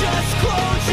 just close